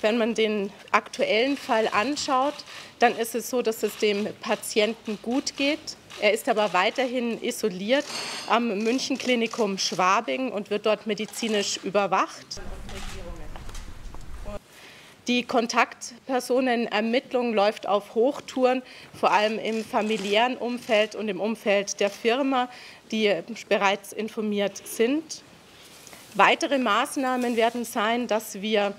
wenn man den aktuellen Fall anschaut, dann ist es so, dass es dem Patienten gut geht. Er ist aber weiterhin isoliert am München-Klinikum Schwabing und wird dort medizinisch überwacht. Die Kontaktpersonenermittlung läuft auf Hochtouren, vor allem im familiären Umfeld und im Umfeld der Firma, die bereits informiert sind. Weitere Maßnahmen werden sein, dass wir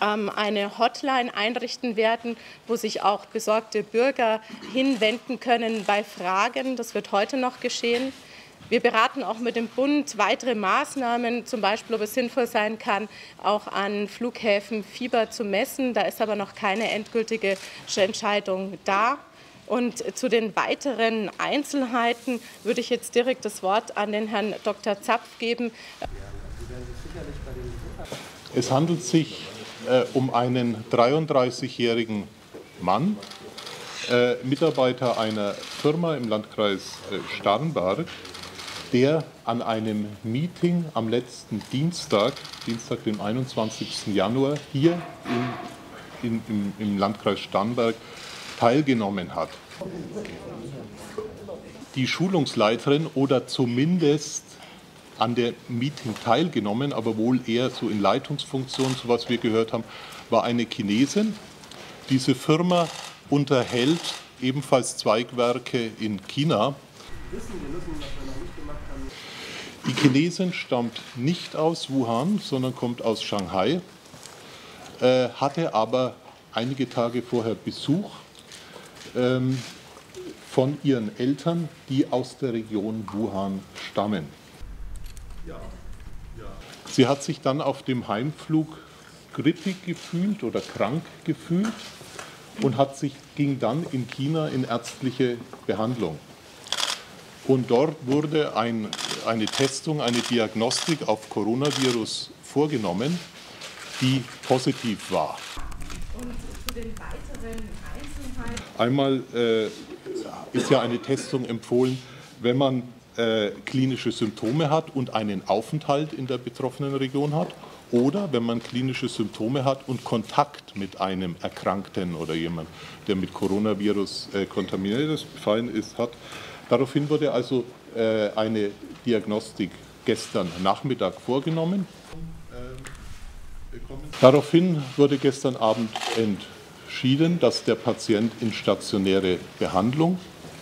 eine Hotline einrichten werden, wo sich auch besorgte Bürger hinwenden können bei Fragen. Das wird heute noch geschehen. Wir beraten auch mit dem Bund weitere Maßnahmen, zum Beispiel, ob es sinnvoll sein kann, auch an Flughäfen Fieber zu messen. Da ist aber noch keine endgültige Entscheidung da. Und zu den weiteren Einzelheiten würde ich jetzt direkt das Wort an den Herrn Dr. Zapf geben. Es handelt sich äh, um einen 33-jährigen Mann, äh, Mitarbeiter einer Firma im Landkreis äh, Starnberg, der an einem Meeting am letzten Dienstag, Dienstag, dem 21. Januar, hier in, in, im, im Landkreis Starnberg teilgenommen hat. Die Schulungsleiterin oder zumindest an der Meeting teilgenommen, aber wohl eher so in Leitungsfunktion, so was wir gehört haben, war eine Chinesin. Diese Firma unterhält ebenfalls Zweigwerke in China. Die Chinesin stammt nicht aus Wuhan, sondern kommt aus Shanghai, äh, hatte aber einige Tage vorher Besuch ähm, von ihren Eltern, die aus der Region Wuhan stammen. Sie hat sich dann auf dem Heimflug grippig gefühlt oder krank gefühlt und hat sich, ging dann in China in ärztliche Behandlung. Und dort wurde ein, eine Testung, eine Diagnostik auf Coronavirus vorgenommen, die positiv war. Und zu den weiteren Einzelheiten? Einmal äh, ist ja eine Testung empfohlen, wenn man äh, klinische Symptome hat und einen Aufenthalt in der betroffenen Region hat oder wenn man klinische Symptome hat und Kontakt mit einem Erkrankten oder jemand, der mit Coronavirus äh, kontaminiert ist, befallen ist, hat. Daraufhin wurde also äh, eine Diagnostik gestern Nachmittag vorgenommen. Daraufhin wurde gestern Abend entschieden, dass der Patient in stationäre Behandlung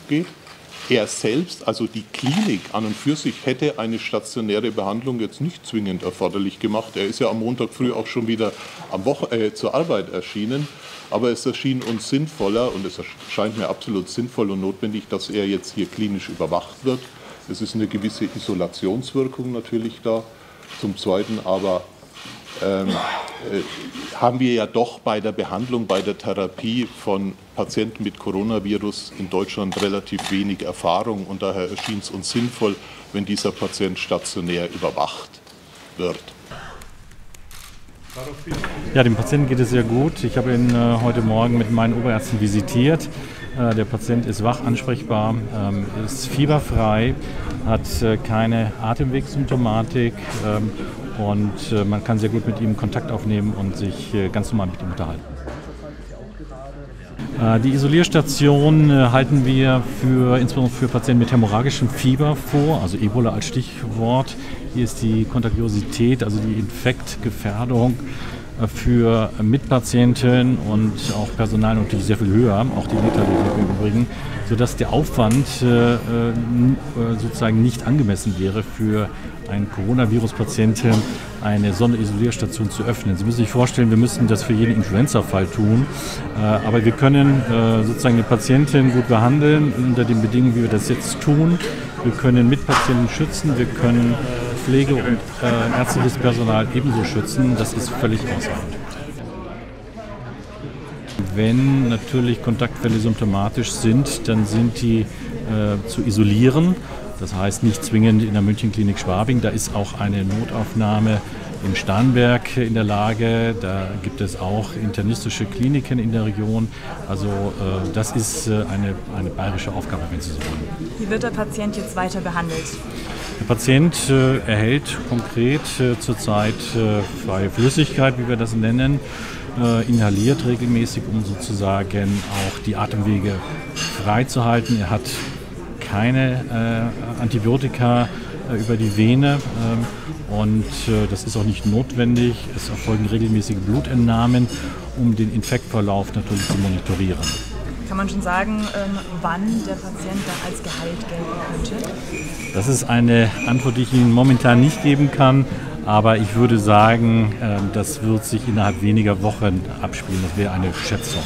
geht. Er selbst, also die Klinik an und für sich, hätte eine stationäre Behandlung jetzt nicht zwingend erforderlich gemacht. Er ist ja am Montag früh auch schon wieder am Woche, äh, zur Arbeit erschienen. Aber es erschien uns sinnvoller und es erscheint mir absolut sinnvoll und notwendig, dass er jetzt hier klinisch überwacht wird. Es ist eine gewisse Isolationswirkung natürlich da. Zum Zweiten aber ähm, äh, haben wir ja doch bei der Behandlung, bei der Therapie von Patienten mit Coronavirus in Deutschland relativ wenig Erfahrung und daher erschien es uns sinnvoll, wenn dieser Patient stationär überwacht wird. Ja, dem Patienten geht es sehr gut. Ich habe ihn äh, heute Morgen mit meinen Oberärzten visitiert. Äh, der Patient ist wach, ansprechbar, ähm, ist fieberfrei, hat äh, keine Atemwegssymptomatik ähm, und äh, man kann sehr gut mit ihm Kontakt aufnehmen und sich ganz normal mit ihm unterhalten. Die Isolierstation halten wir für, insbesondere für Patienten mit hämorrhagischem Fieber vor, also Ebola als Stichwort. Hier ist die Kontagiosität, also die Infektgefährdung für Mitpatienten und auch Personal natürlich sehr viel höher, auch die Letalität im Übrigen, sodass der Aufwand äh, äh, sozusagen nicht angemessen wäre für einen Coronavirus-Patienten eine Sonderisolierstation zu öffnen. Sie müssen sich vorstellen, wir müssen das für jeden Influenza-Fall tun, äh, aber wir können sozusagen den Patienten gut behandeln unter den Bedingungen, wie wir das jetzt tun. Wir können Mitpatienten schützen, wir können Pflege und äh, ärztliches Personal ebenso schützen. Das ist völlig ausreichend. Wenn natürlich Kontaktfälle symptomatisch sind, dann sind die äh, zu isolieren. Das heißt nicht zwingend in der Münchenklinik Schwabing. Da ist auch eine Notaufnahme im Starnberg in der Lage. Da gibt es auch internistische Kliniken in der Region. Also äh, das ist äh, eine, eine bayerische Aufgabe, wenn Sie so wollen. Wie wird der Patient jetzt weiter behandelt? Der Patient äh, erhält konkret äh, zurzeit äh, freie Flüssigkeit, wie wir das nennen. äh, inhaliert regelmäßig, um sozusagen auch die Atemwege freizuhalten. Er hat keine äh, Antibiotika äh, über die Vene ähm, und das ist auch nicht notwendig. Es erfolgen regelmäßige Blutentnahmen, um den Infektverlauf natürlich zu monitorieren. Kann man schon sagen, ähm, wann der Patient dann als geheilt gelten könnte? Das ist eine Antwort, die ich Ihnen momentan nicht geben kann. Aber ich würde sagen, ähm, das wird sich innerhalb weniger Wochen abspielen. Das wäre eine Schätzung.